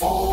Four.